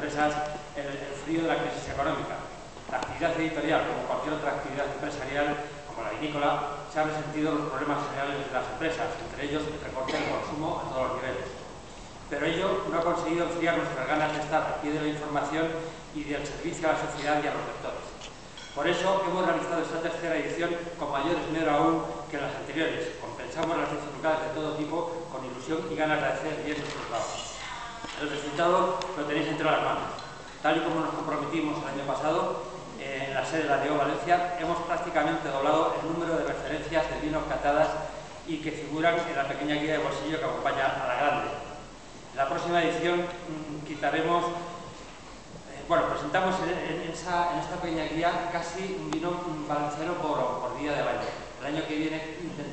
empresas el, frío de la crisis económica. La actividad editorial, como cualquier otra actividad empresarial, como la vinícola, se ha resentido los problemas generales de las empresas, entre ellos el recorte del consumo a todos los niveles. Pero ello no ha conseguido enfriar nuestras ganas de estar a pie de la información y del servicio a la sociedad y a los lectores. Por eso hemos realizado esta tercera edición con mayor esmero aún que las anteriores. Compensamos las dificultades de todo tipo con ilusión y ganas de hacer bien nuestro trabajo. El resultado lo tenéis entre las manos. Tal y como nos comprometimos el año pasado, eh, en la sede de la DEO Valencia, hemos prácticamente doblado el número de referencias de vinos catadas y que figuran en la pequeña guía de bolsillo que acompaña a la grande. En la próxima edición mmm, quitaremos bueno, presentamos en, esta pequeña guía casi un vino valenciano por, por día del año. El año que viene intentaremos